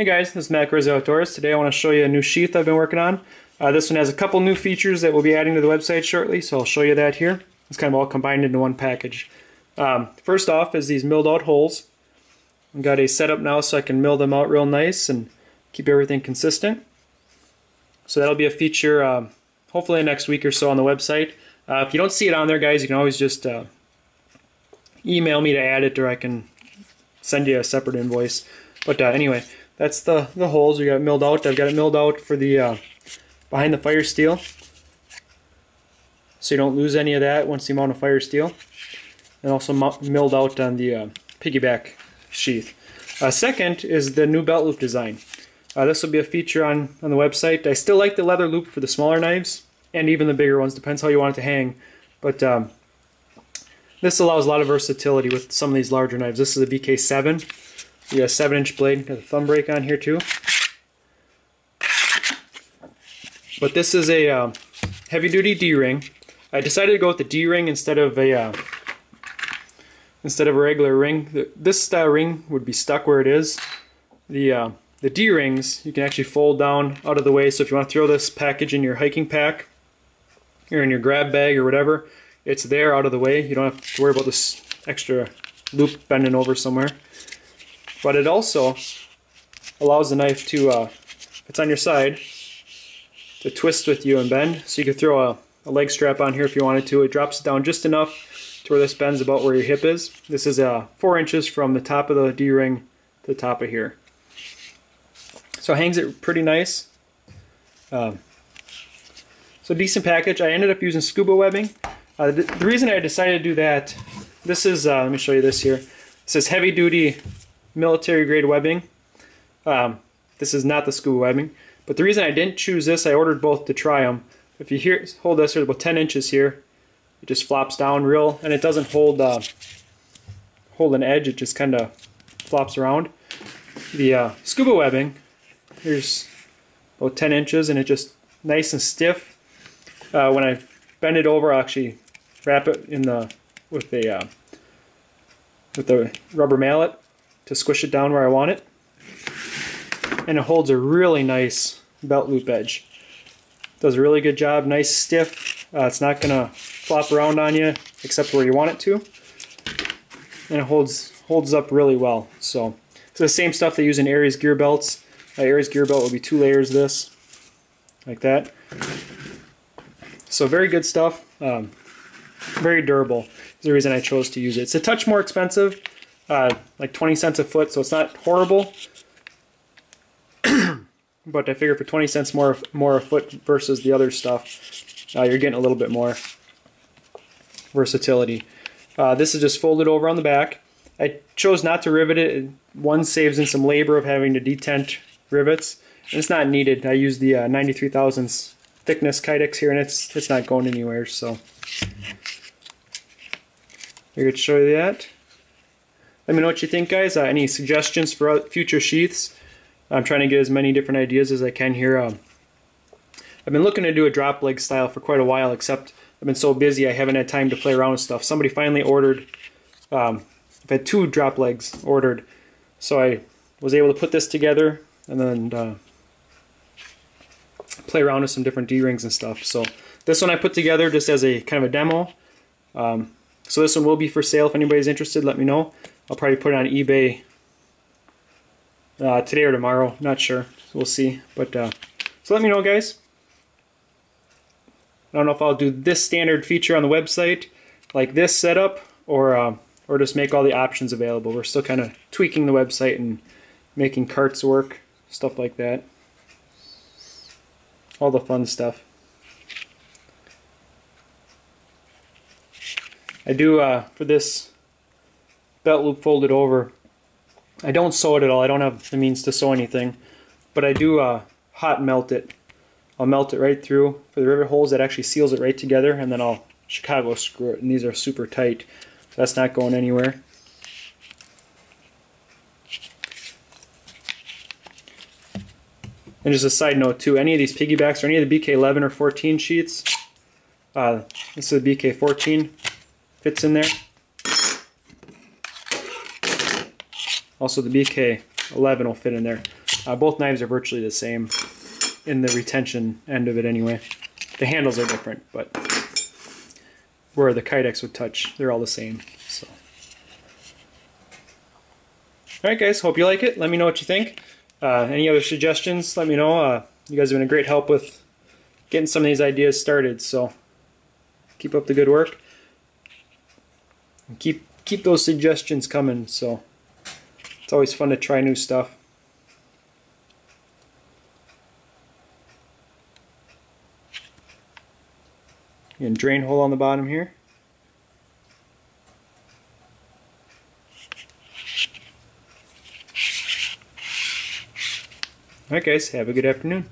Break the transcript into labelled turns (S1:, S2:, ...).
S1: Hey guys, this is Matt Grizzly Outdoors. Today I want to show you a new sheath I've been working on. Uh, this one has a couple new features that we'll be adding to the website shortly, so I'll show you that here. It's kind of all combined into one package. Um, first off is these milled out holes. I've got a setup now so I can mill them out real nice and keep everything consistent. So that'll be a feature um, hopefully next week or so on the website. Uh, if you don't see it on there guys, you can always just uh, email me to add it or I can send you a separate invoice. But uh, anyway, that's the, the holes we got milled out. I've got it milled out for the uh, behind the fire steel. So you don't lose any of that once you mount a fire steel. And also milled out on the uh, piggyback sheath. Uh, second is the new belt loop design. Uh, this will be a feature on, on the website. I still like the leather loop for the smaller knives and even the bigger ones, depends how you want it to hang. But um, this allows a lot of versatility with some of these larger knives. This is a BK7. You got a 7 inch blade, got a thumb break on here too. But this is a uh, heavy duty D-ring. I decided to go with the D-ring instead of a uh, instead of a regular ring. This style ring would be stuck where it is. The uh, the D-rings you can actually fold down out of the way. So if you want to throw this package in your hiking pack or in your grab bag or whatever, it's there out of the way. You don't have to worry about this extra loop bending over somewhere. But it also allows the knife to, uh, if it's on your side, to twist with you and bend. So you could throw a, a leg strap on here if you wanted to. It drops down just enough to where this bends about where your hip is. This is uh, four inches from the top of the D-ring to the top of here. So it hangs it pretty nice. Um, so decent package. I ended up using scuba webbing. Uh, the, the, reason I decided to do that, this is, uh, let me show you this here. It says heavy duty military grade webbing. Um, this is not the scuba webbing. But the reason I didn't choose this, I ordered both to try them. If you hear, hold this, there's about 10 inches here. It just flops down real, and it doesn't hold uh, hold an edge. It just kind of flops around. The uh, scuba webbing, here's about 10 inches, and it just nice and stiff. Uh, when I bend it over, I'll actually wrap it in the with the uh, with the rubber mallet to squish it down where I want it. And it holds a really nice belt loop edge. Does a really good job, nice stiff. Uh, it's not gonna flop around on you except where you want it to. And it holds holds up really well. So it's the same stuff they use in Ares gear belts. Uh, Ares gear belt will be two layers this, like that. So very good stuff. Um, very durable is the reason I chose to use it. It's a touch more expensive, uh, like 20 cents a foot, so it's not horrible. but I figure for 20 cents more more a foot versus the other stuff, uh, you're getting a little bit more versatility. Uh, this is just folded over on the back. I chose not to rivet it. One saves in some labor of having to detent rivets. And it's not needed. I use the uh, 93 thousandths thickness Kydex here, and it's it's not going anywhere. So I could show you that. Let me know what you think, guys. Uh, any suggestions for future sheaths? I'm trying to get as many different ideas as I can here. Um, I've been looking to do a drop leg style for quite a while, except I've been so busy I haven't had time to play around with stuff. Somebody finally ordered, um, I've had two drop legs ordered, so I was able to put this together and then uh, play around with some different D-rings and stuff. So this one I put together just as a kind of a demo. Um, so this one will be for sale if anybody's interested, let me know. I'll probably put it on eBay uh, today or tomorrow, not sure. We'll see. But uh, So let me know guys. I don't know if I'll do this standard feature on the website, like this setup, or uh, or just make all the options available. We're still kind of tweaking the website and making carts work, stuff like that all the fun stuff. I do, uh, for this belt loop folded over, I don't sew it at all. I don't have the means to sew anything, but I do uh, hot melt it. I'll melt it right through for the rivet holes. That actually seals it right together, and then I'll Chicago screw it, and these are super tight, so that's not going anywhere. And just a side note too, any of these piggybacks or any of the BK11 or 14 sheets, uh, this is the BK14, fits in there. Also the BK11 will fit in there. Uh, both knives are virtually the same in the retention end of it anyway. The handles are different, but where the Kydex would touch, they're all the same. So. Alright guys, hope you like it. Let me know what you think. Uh, any other suggestions, let me know. Uh, you guys have been a great help with getting some of these ideas started, so keep up the good work. And keep keep those suggestions coming, so it's always fun to try new stuff. And drain hole on the bottom here. Alright guys, have a good afternoon.